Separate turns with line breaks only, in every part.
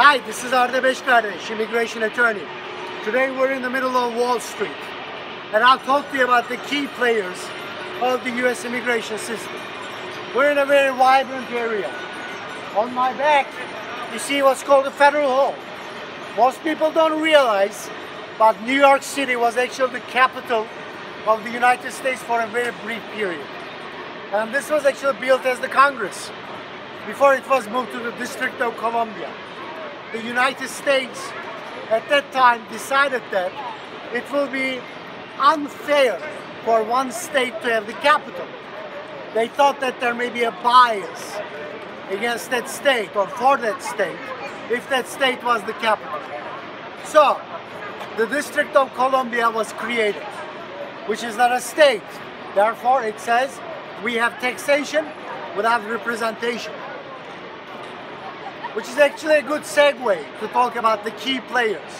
Hi, this is Arda Beşkardeş, immigration attorney. Today we're in the middle of Wall Street and I'll talk to you about the key players of the US immigration system. We're in a very vibrant area. On my back, you see what's called the Federal Hall. Most people don't realize, but New York City was actually the capital of the United States for a very brief period. And this was actually built as the Congress before it was moved to the District of Columbia. The United States at that time decided that it will be unfair for one state to have the capital. They thought that there may be a bias against that state or for that state if that state was the capital. So, the District of Columbia was created, which is not a state. Therefore, it says we have taxation without representation. Which is actually a good segue to talk about the key players.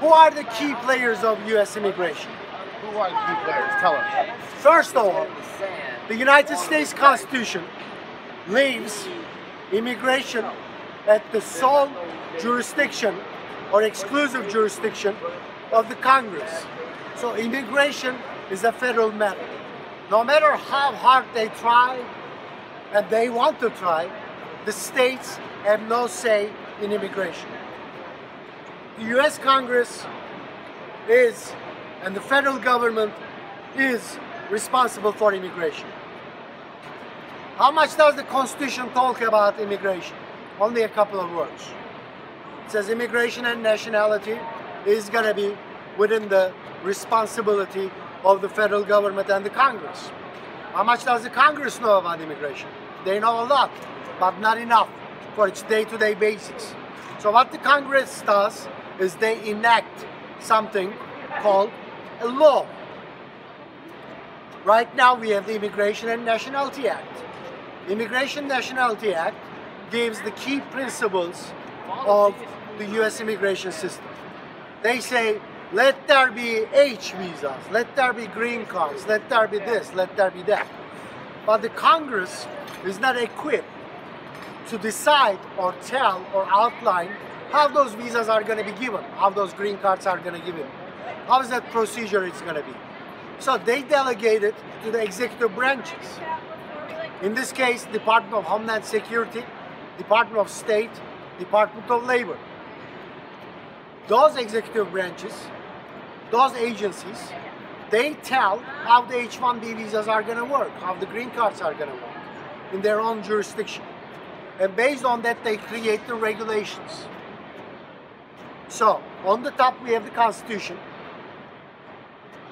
Who are the key players of US immigration?
Who are the key players? Tell us.
First of all, the United States Constitution leaves immigration at the sole jurisdiction or exclusive jurisdiction of the Congress. So immigration is a federal matter. No matter how hard they try, and they want to try, the states have no say in immigration. The US Congress is, and the federal government is responsible for immigration. How much does the Constitution talk about immigration? Only a couple of words. It says immigration and nationality is going to be within the responsibility of the federal government and the Congress. How much does the Congress know about immigration? They know a lot, but not enough for its day-to-day basics. So what the Congress does is they enact something called a law. Right now we have the Immigration and Nationality Act. Immigration Nationality Act gives the key principles of the US immigration system. They say, let there be H visas, let there be green cards, let there be this, let there be that. But the Congress is not equipped to decide or tell or outline how those visas are going to be given, how those green cards are going to be given, how is that procedure it's going to be. So they delegated to the executive branches. In this case, Department of Homeland Security, Department of State, Department of Labor. Those executive branches, those agencies, they tell how the H-1B visas are going to work, how the green cards are going to work in their own jurisdiction. And based on that, they create the regulations. So, on the top, we have the Constitution.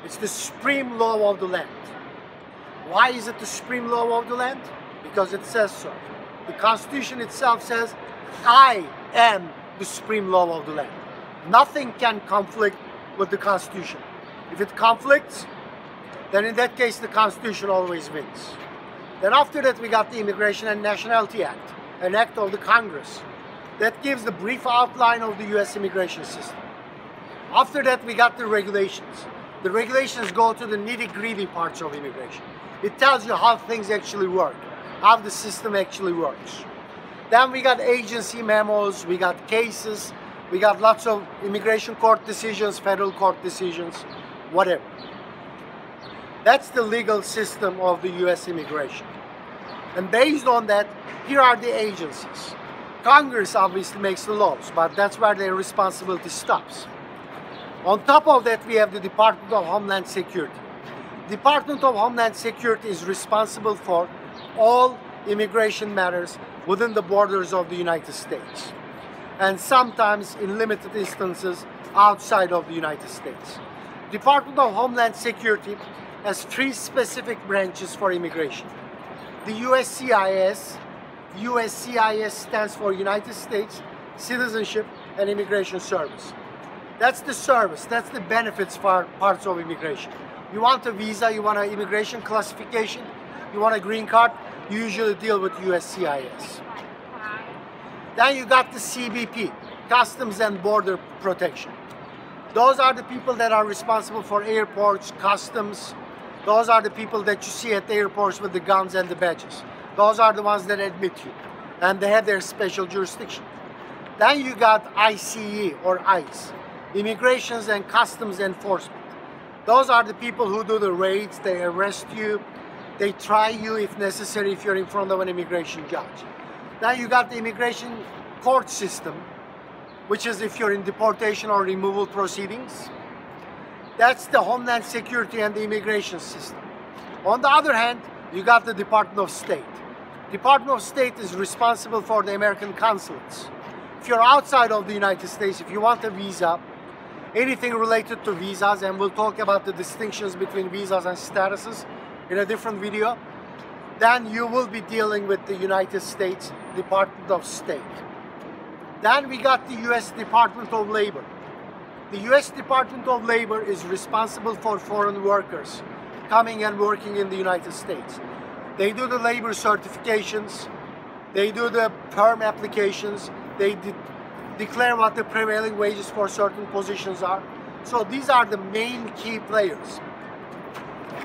It's the supreme law of the land. Why is it the supreme law of the land? Because it says so. The Constitution itself says, I am the supreme law of the land. Nothing can conflict with the Constitution. If it conflicts, then in that case the Constitution always wins. Then after that we got the Immigration and Nationality Act, an act of the Congress that gives the brief outline of the US immigration system. After that we got the regulations. The regulations go to the nitty-gritty parts of immigration. It tells you how things actually work, how the system actually works. Then we got agency memos, we got cases, we got lots of immigration court decisions, federal court decisions, whatever. That's the legal system of the US immigration. And based on that, here are the agencies. Congress obviously makes the laws, but that's where their responsibility stops. On top of that, we have the Department of Homeland Security. Department of Homeland Security is responsible for all immigration matters within the borders of the United States and sometimes in limited instances outside of the United States. Department of Homeland Security has three specific branches for immigration. The USCIS, USCIS stands for United States Citizenship and Immigration Service. That's the service, that's the benefits for parts of immigration. You want a visa, you want an immigration classification, you want a green card, you usually deal with USCIS. Then you got the CBP, Customs and Border Protection. Those are the people that are responsible for airports, customs. Those are the people that you see at the airports with the guns and the badges. Those are the ones that admit you. And they have their special jurisdiction. Then you got ICE or ICE, Immigrations and Customs Enforcement. Those are the people who do the raids, they arrest you, they try you if necessary if you're in front of an immigration judge. Then you got the immigration court system, which is if you're in deportation or removal proceedings. That's the Homeland Security and the immigration system. On the other hand, you got the Department of State. Department of State is responsible for the American consulates. If you're outside of the United States, if you want a visa, anything related to visas, and we'll talk about the distinctions between visas and statuses in a different video, then you will be dealing with the United States Department of State. Then we got the US Department of Labor. The US Department of Labor is responsible for foreign workers coming and working in the United States. They do the labor certifications, they do the perm applications, they de declare what the prevailing wages for certain positions are. So these are the main key players.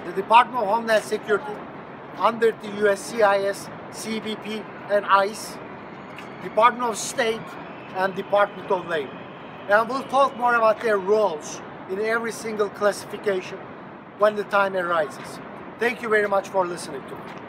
The Department of Homeland Security, under the USCIS, CBP, and ICE, Department of State, and Department of Labor. And we'll talk more about their roles in every single classification when the time arises. Thank you very much for listening to me.